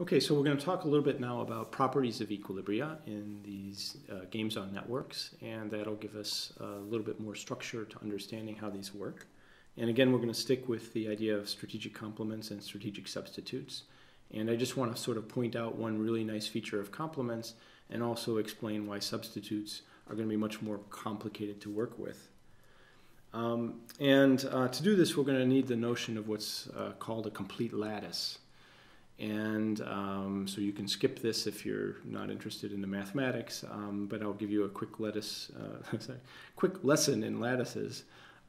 Okay, so we're going to talk a little bit now about properties of equilibria in these uh, games on networks, and that'll give us a little bit more structure to understanding how these work. And again, we're going to stick with the idea of strategic complements and strategic substitutes. And I just want to sort of point out one really nice feature of complements and also explain why substitutes are going to be much more complicated to work with. Um, and uh, to do this, we're going to need the notion of what's uh, called a complete lattice. And um, so you can skip this if you're not interested in the mathematics, um, but I'll give you a quick lattice, uh, quick lesson in lattices.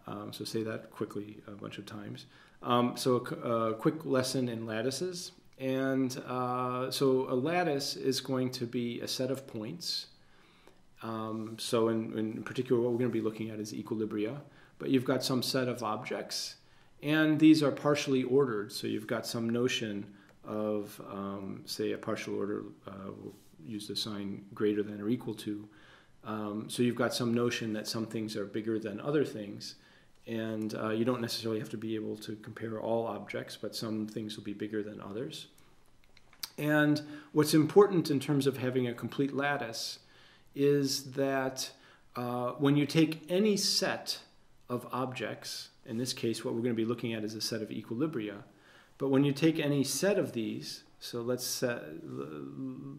Um, so say that quickly a bunch of times. Um, so a, a, quick lesson in lattices. And uh, so a lattice is going to be a set of points. Um, so in, in particular, what we're going to be looking at is equilibria. But you've got some set of objects, and these are partially ordered. So you've got some notion of, um, say, a partial order, uh, we'll use the sign greater than or equal to. Um, so you've got some notion that some things are bigger than other things, and uh, you don't necessarily have to be able to compare all objects, but some things will be bigger than others. And what's important in terms of having a complete lattice is that uh, when you take any set of objects, in this case, what we're going to be looking at is a set of equilibria, but when you take any set of these, so let's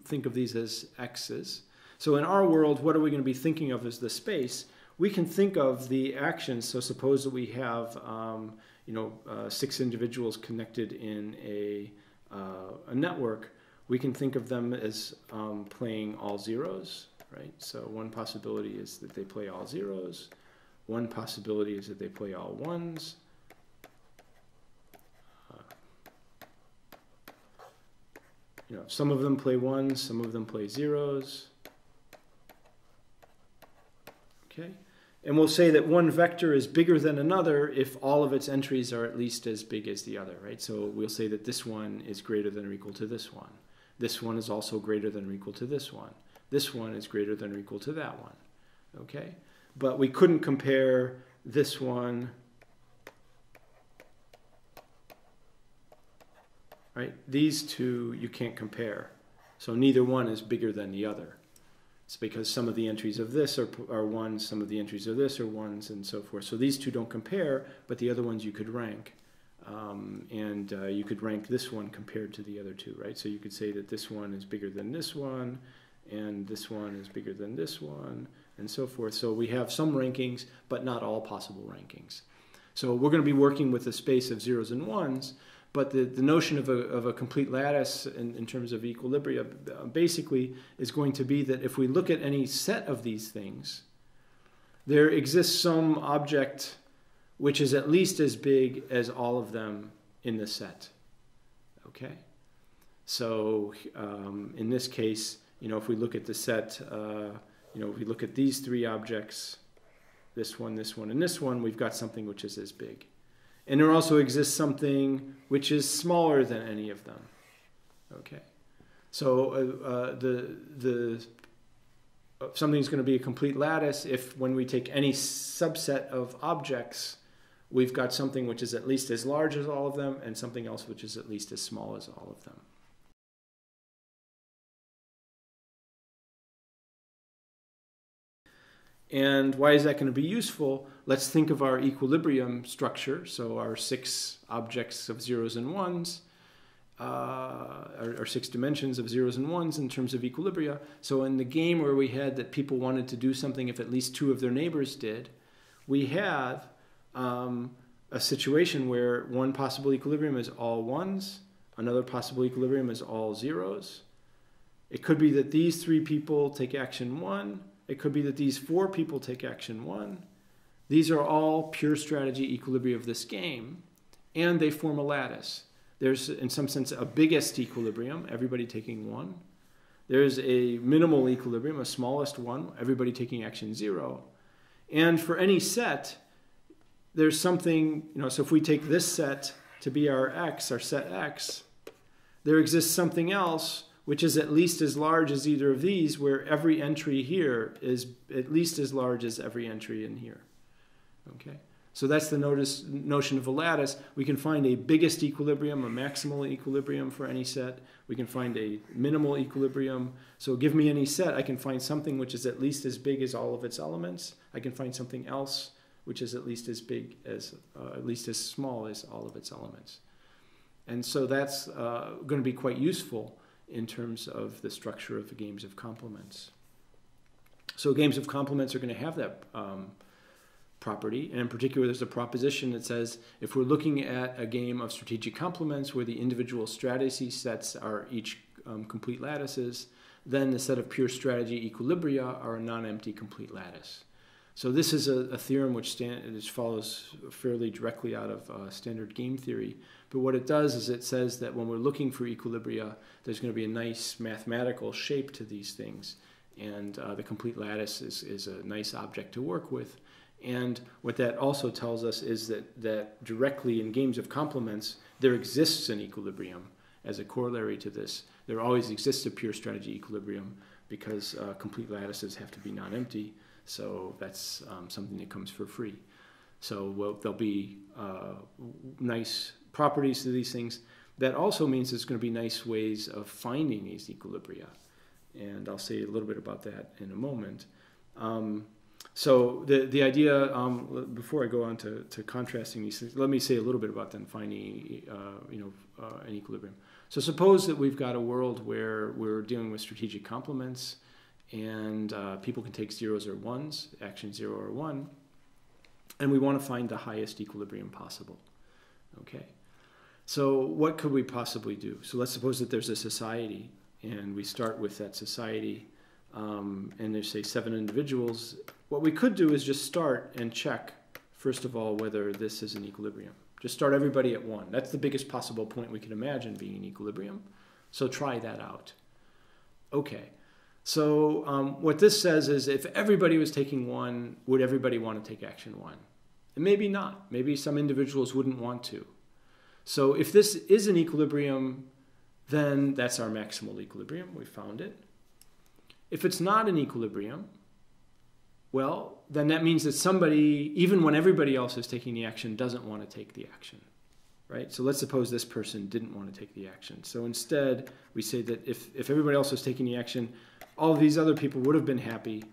think of these as x's. So in our world, what are we going to be thinking of as the space? We can think of the actions. So suppose that we have, um, you know, uh, six individuals connected in a, uh, a network. We can think of them as um, playing all zeros, right? So one possibility is that they play all zeros. One possibility is that they play all ones. You know, some of them play ones, some of them play zeros. Okay? And we'll say that one vector is bigger than another if all of its entries are at least as big as the other, right? So we'll say that this one is greater than or equal to this one. This one is also greater than or equal to this one. This one is greater than or equal to that one. Okay? But we couldn't compare this one right? These two you can't compare. So neither one is bigger than the other. It's because some of the entries of this are, are ones, some of the entries of this are ones, and so forth. So these two don't compare, but the other ones you could rank. Um, and uh, you could rank this one compared to the other two, right? So you could say that this one is bigger than this one, and this one is bigger than this one, and so forth. So we have some rankings, but not all possible rankings. So we're going to be working with a space of zeros and ones, but the, the notion of a, of a complete lattice in, in terms of equilibria uh, basically is going to be that if we look at any set of these things, there exists some object which is at least as big as all of them in the set. Okay? So um, in this case, you know, if we look at the set, uh, you know, if we look at these three objects, this one, this one, and this one, we've got something which is as big. And there also exists something which is smaller than any of them. Okay. So uh, uh, the, the, uh, something's going to be a complete lattice if when we take any subset of objects, we've got something which is at least as large as all of them and something else which is at least as small as all of them. And why is that going to be useful? Let's think of our equilibrium structure. So our six objects of zeros and ones, uh, our, our, six dimensions of zeros and ones in terms of equilibria. So in the game where we had that people wanted to do something if at least two of their neighbors did, we have um, a situation where one possible equilibrium is all ones, another possible equilibrium is all zeros. It could be that these three people take action one, it could be that these four people take action one. These are all pure strategy equilibria of this game, and they form a lattice. There's, in some sense, a biggest equilibrium, everybody taking one. There's a minimal equilibrium, a smallest one, everybody taking action zero. And for any set, there's something, you know, so if we take this set to be our x, our set x, there exists something else which is at least as large as either of these, where every entry here is at least as large as every entry in here. Okay? So that's the notice, notion of a lattice. We can find a biggest equilibrium, a maximal equilibrium for any set. We can find a minimal equilibrium. So give me any set, I can find something which is at least as big as all of its elements. I can find something else which is at least as big as, uh, at least as small as all of its elements. And so that's uh, going to be quite useful in terms of the structure of the games of complements. So games of complements are going to have that um, property. And in particular, there's a proposition that says if we're looking at a game of strategic complements where the individual strategy sets are each um, complete lattices, then the set of pure strategy equilibria are a non-empty complete lattice. So this is a, a theorem which, stand, which, follows fairly directly out of uh, standard game theory. But what it does is it says that when we're looking for equilibria, there's going to be a nice mathematical shape to these things. And uh, the complete lattice is, is a nice object to work with. And what that also tells us is that, that directly in games of complements, there exists an equilibrium as a corollary to this. There always exists a pure strategy equilibrium because uh, complete lattices have to be non-empty. So that's um, something that comes for free. So well, there'll be uh, nice properties to these things. That also means there's going to be nice ways of finding these equilibria. And I'll say a little bit about that in a moment. Um, so the the idea um, before I go on to, to contrasting these things, let me say a little bit about then finding uh, you know uh, an equilibrium. So suppose that we've got a world where we're dealing with strategic complements, and uh, people can take zeros or ones, action zero or one, and we want to find the highest equilibrium possible. Okay. So what could we possibly do? So let's suppose that there's a society, and we start with that society, um, and there's say seven individuals what we could do is just start and check, first of all, whether this is an equilibrium. Just start everybody at one. That's the biggest possible point we can imagine being an equilibrium. So try that out. Okay. So um, what this says is if everybody was taking one, would everybody want to take action one? And maybe not. Maybe some individuals wouldn't want to. So if this is an equilibrium, then that's our maximal equilibrium. We found it. If it's not an equilibrium, well, then that means that somebody, even when everybody else is taking the action, doesn't want to take the action. Right? So let's suppose this person didn't want to take the action. So instead, we say that if, if everybody else was taking the action, all these other people would have been happy,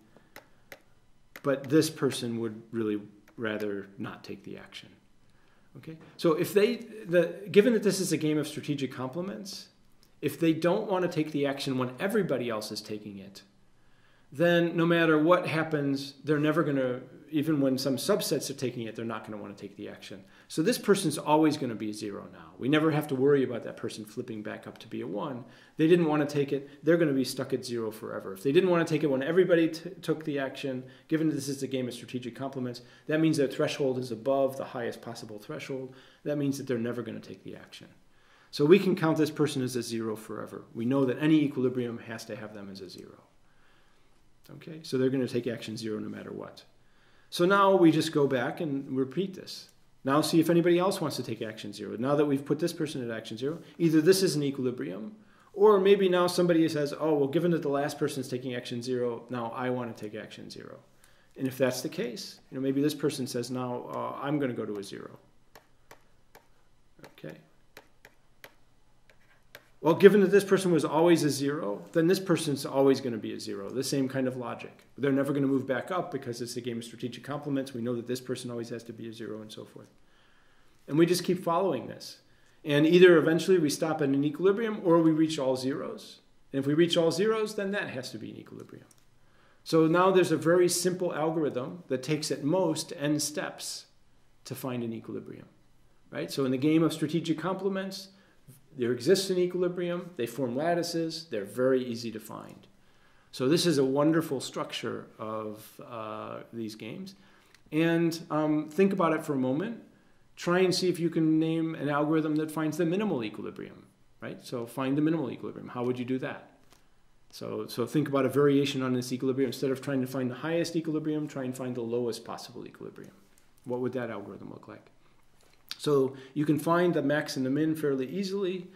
but this person would really rather not take the action. Okay? So if they, the, given that this is a game of strategic complements, if they don't want to take the action when everybody else is taking it, then no matter what happens, they're never going to, even when some subsets are taking it, they're not going to want to take the action. So this person's always going to be a zero now. We never have to worry about that person flipping back up to be a one. They didn't want to take it, they're going to be stuck at zero forever. If they didn't want to take it when everybody took the action, given that this is a game of strategic complements, that means their threshold is above the highest possible threshold. That means that they're never going to take the action. So we can count this person as a zero forever. We know that any equilibrium has to have them as a zero. Okay, so they're going to take action zero no matter what. So now we just go back and repeat this. Now see if anybody else wants to take action zero. Now that we've put this person at action zero, either this is an equilibrium, or maybe now somebody says, oh, well, given that the last person is taking action zero, now I want to take action zero. And if that's the case, you know, maybe this person says, now uh, I'm going to go to a zero. Okay. Well, given that this person was always a zero, then this person's always going to be a zero. The same kind of logic. They're never going to move back up because it's a game of strategic complements. We know that this person always has to be a zero and so forth. And we just keep following this. And either eventually we stop at an equilibrium or we reach all zeros. And if we reach all zeros, then that has to be an equilibrium. So now there's a very simple algorithm that takes at most n steps to find an equilibrium. Right? So in the game of strategic complements, there exists an equilibrium, they form lattices, they're very easy to find. So this is a wonderful structure of uh, these games. And um, think about it for a moment. Try and see if you can name an algorithm that finds the minimal equilibrium, right? So find the minimal equilibrium. How would you do that? So, so think about a variation on this equilibrium. Instead of trying to find the highest equilibrium, try and find the lowest possible equilibrium. What would that algorithm look like? So you can find the max and the min fairly easily.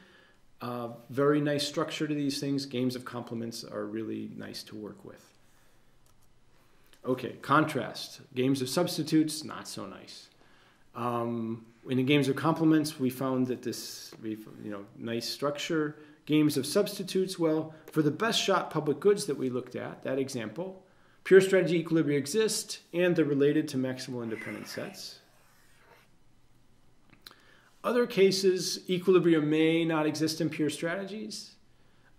Uh, very nice structure to these things. Games of complements are really nice to work with. Okay, contrast. Games of substitutes, not so nice. Um, in the games of complements, we found that this, you know, nice structure. Games of substitutes, well, for the best shot public goods that we looked at, that example, pure strategy equilibria exist and they're related to maximal independent sets. Other cases, equilibria may not exist in pure strategies.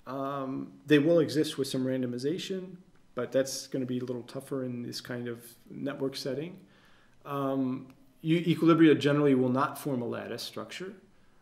Um, they will exist with some randomization, but that's going to be a little tougher in this kind of network setting. Um, equilibria generally will not form a lattice structure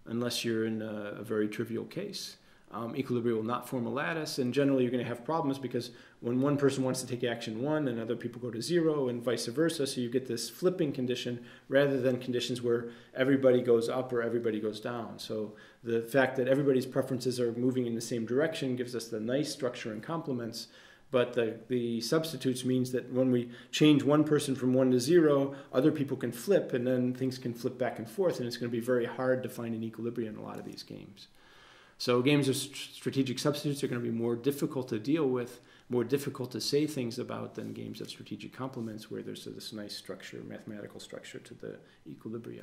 unless you're in a, a very trivial case um, equilibria will not form a lattice, and generally you're going to have problems because when one person wants to take action one and other people go to zero, and vice versa, so you get this flipping condition rather than conditions where everybody goes up or everybody goes down. So the fact that everybody's preferences are moving in the same direction gives us the nice structure and complements. But the, the substitutes means that when we change one person from one to zero, other people can flip, and then things can flip back and forth, and it's going to be very hard to find an equilibrium in a lot of these games. So games of strategic substitutes are going to be more difficult to deal with, more difficult to say things about than games of strategic complements where there's this nice structure, mathematical structure to the equilibria.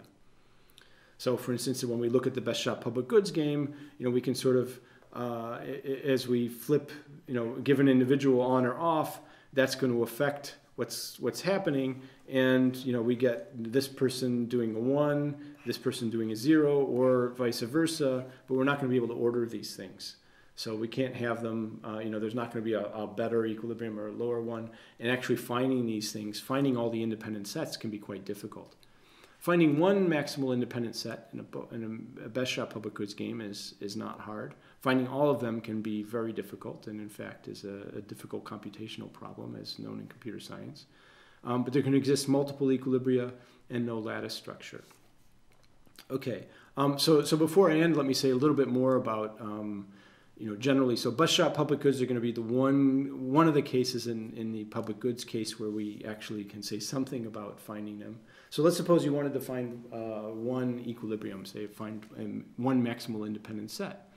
So for instance, when we look at the best shot public goods game, you know, we can sort of, uh, as we flip, you know, give an individual on or off, that's going to affect what's what's happening and you know we get this person doing a one this person doing a zero or vice versa but we're not going to be able to order these things so we can't have them uh, you know there's not going to be a, a, better equilibrium or a lower one and actually finding these things finding all the independent sets can be quite difficult finding one maximal independent set in a, in a best shot public goods game is is not hard Finding all of them can be very difficult, and in fact is a, a difficult computational problem as known in computer science. Um, but there can exist multiple equilibria and no lattice structure. Okay, um, so, so before I end, let me say a little bit more about um, you know, generally, so best shot public goods are going to be the one one of the cases in, in the public goods case where we actually can say something about finding them. So let's suppose you wanted to find uh, one equilibrium, say find um, one maximal independent set.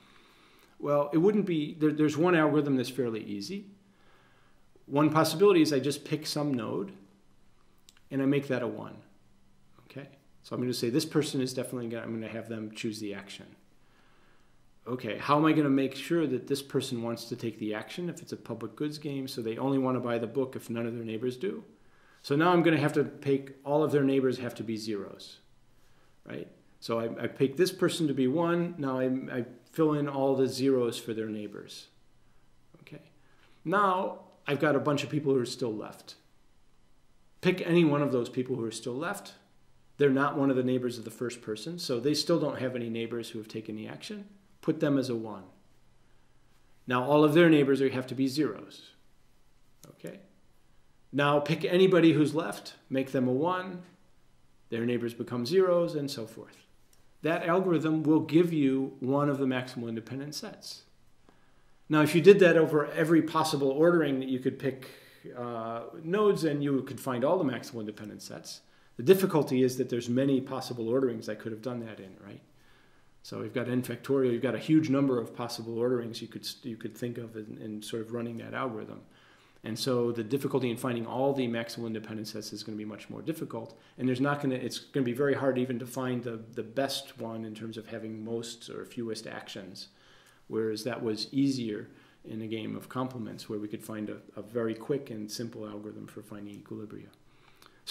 Well, it wouldn't be, there, there's one algorithm that's fairly easy. One possibility is I just pick some node and I make that a one. So I'm going to say this person is definitely going to, I'm going to have them choose the action. Okay, how am I going to make sure that this person wants to take the action if it's a public goods game so they only want to buy the book if none of their neighbors do? So now I'm going to have to pick all of their neighbors have to be zeros, right? So I, I pick this person to be one. Now I, I fill in all the zeros for their neighbors. Okay. Now I've got a bunch of people who are still left. Pick any one of those people who are still left. They're not one of the neighbors of the first person, so they still don't have any neighbors who have taken the action. Put them as a one. Now all of their neighbors are, have to be zeros. Okay. Now pick anybody who's left, make them a one, their neighbors become zeros, and so forth that algorithm will give you one of the maximal independent sets. Now, if you did that over every possible ordering that you could pick uh, nodes and you could find all the maximal independent sets, the difficulty is that there's many possible orderings I could have done that in, right? So we've got n factorial, you've got a huge number of possible orderings you could, you could think of in, in sort of running that algorithm. And so the difficulty in finding all the maximal independent sets is going to be much more difficult. And there's not going to, it's going to be very hard even to find the, the best one in terms of having most or fewest actions. Whereas that was easier in a game of complements where we could find a, a very quick and simple algorithm for finding equilibria.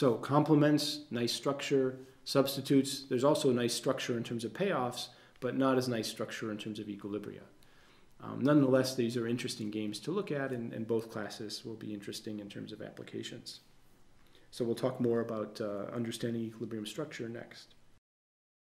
So complements, nice structure, substitutes, there's also a nice structure in terms of payoffs, but not as nice structure in terms of equilibria. Um, nonetheless, these are interesting games to look at, and, and, both classes will be interesting in terms of applications. So we'll talk more about uh, understanding equilibrium structure next.